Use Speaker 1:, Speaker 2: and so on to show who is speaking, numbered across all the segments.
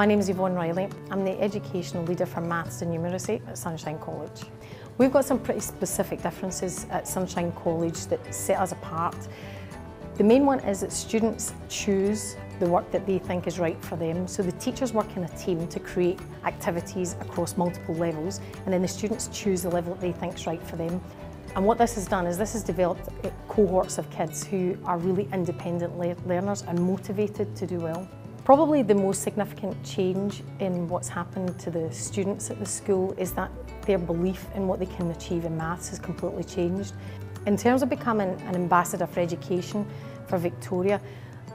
Speaker 1: My name is Yvonne Reilly. I'm the Educational Leader for Maths and Numeracy at Sunshine College. We've got some pretty specific differences at Sunshine College that set us apart. The main one is that students choose the work that they think is right for them. So the teachers work in a team to create activities across multiple levels and then the students choose the level that they think is right for them. And what this has done is this has developed cohorts of kids who are really independent learners and motivated to do well. Probably the most significant change in what's happened to the students at the school is that their belief in what they can achieve in maths has completely changed. In terms of becoming an ambassador for education for Victoria,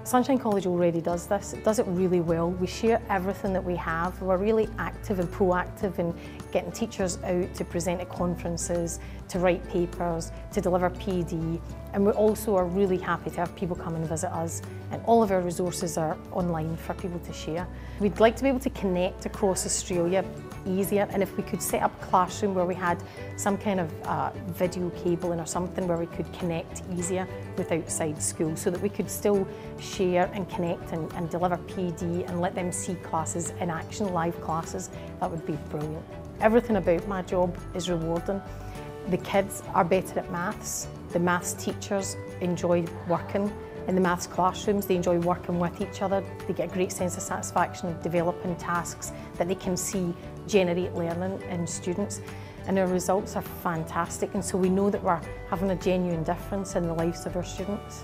Speaker 1: Sunshine College already does this. It does it really well. We share everything that we have. We're really active and proactive in getting teachers out to present at conferences, to write papers, to deliver PD. And we also are really happy to have people come and visit us. And all of our resources are online for people to share. We'd like to be able to connect across Australia easier and if we could set up a classroom where we had some kind of uh, video cabling or something where we could connect easier with outside school so that we could still share and connect and, and deliver PD and let them see classes in action, live classes, that would be brilliant. Everything about my job is rewarding. The kids are better at maths, the maths teachers enjoy working in the maths classrooms, they enjoy working with each other, they get a great sense of satisfaction of developing tasks that they can see generate learning in students. And our results are fantastic. And so we know that we're having a genuine difference in the lives of our students.